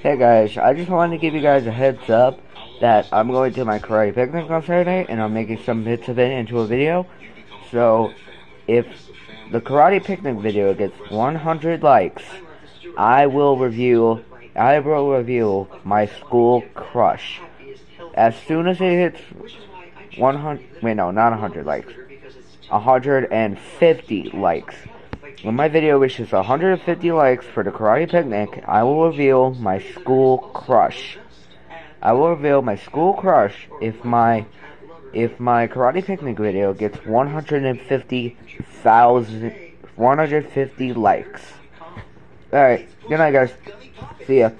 Hey guys, I just wanted to give you guys a heads up that I'm going to my karate picnic on Saturday and I'm making some bits of it into a video. So, if the karate picnic video gets 100 likes, I will review I will review my school crush. As soon as it hits 100 wait no, not 100 likes. 150 likes. When my video reaches 150 likes for the karate picnic, I will reveal my school crush. I will reveal my school crush if my if my karate picnic video gets 150,000 150 likes. Alright, good night guys. See ya.